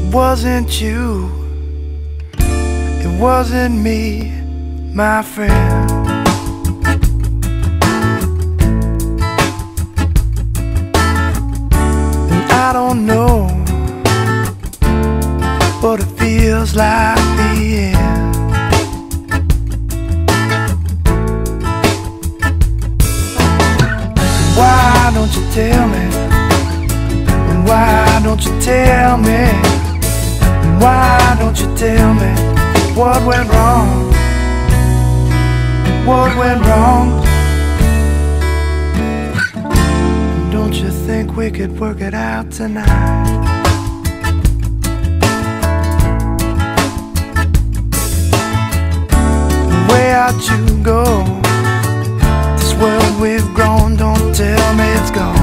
It wasn't you, it wasn't me, my friend. And I don't know what it feels like the end. Why don't you tell me? Why don't you tell me? Why don't you tell me what went wrong? What went wrong? Don't you think we could work it out tonight? Way out you go This world we've grown Don't tell me it's gone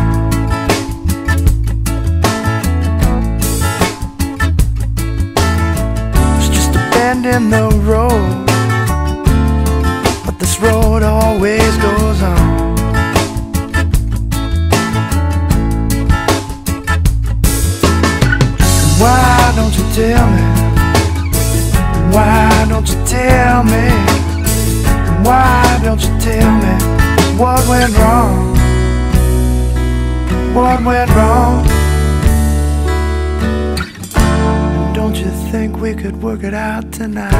in the road But this road always goes on Why don't you tell me? Why don't you tell me? Why don't you tell me what went wrong? What went wrong? We could work it out tonight?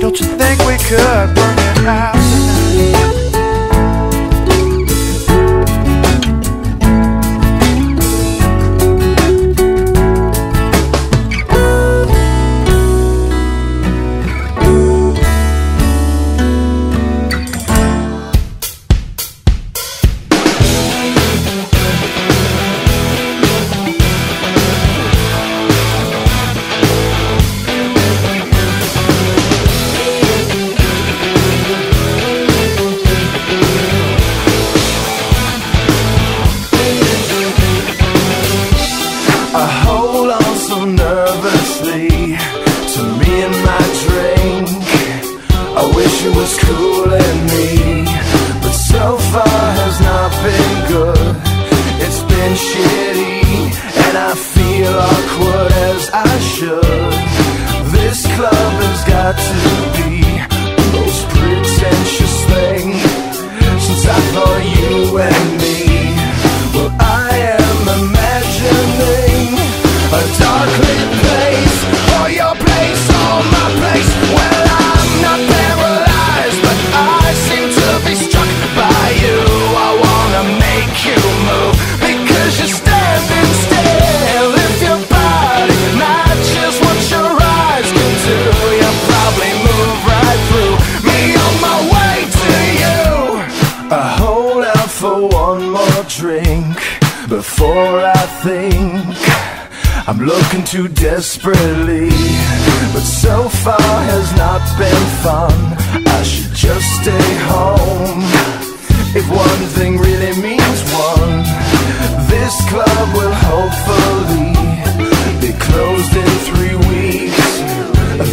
Don't you think we could work it out tonight? It was cooling me, but so far has not been good. It's been shitty, and I feel awkward as I should. This club has got to be the most pretentious thing since I thought you and before I think I'm looking too desperately, but so far has not been fun. I should just stay home. If one thing really means one, this club will hopefully be closed in three weeks.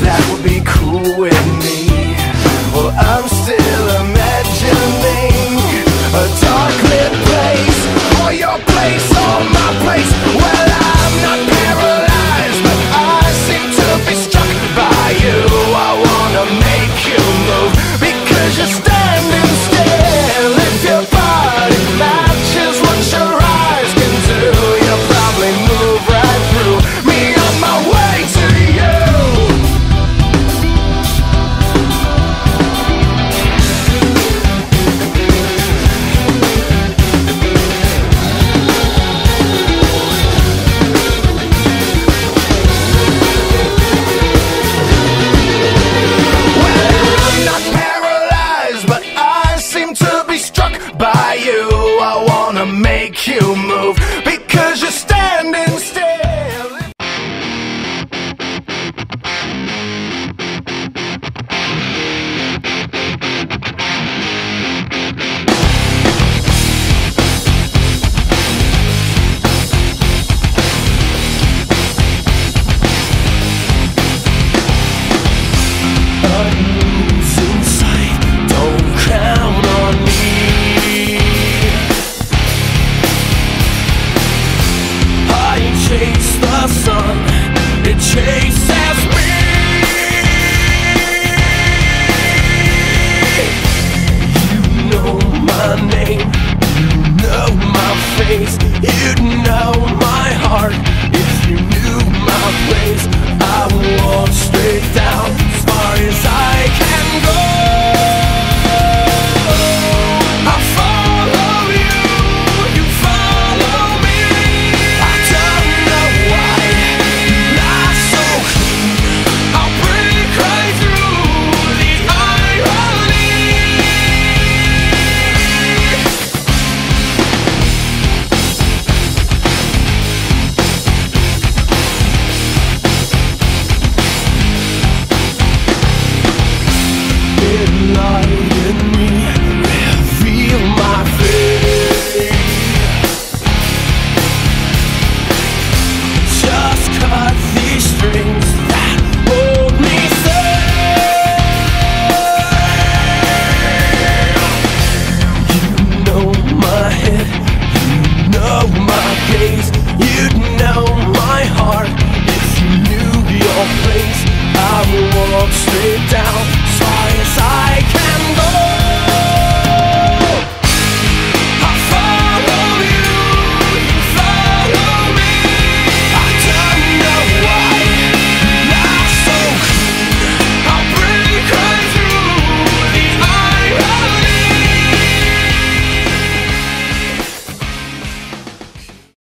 That would be cool with me. You. Move.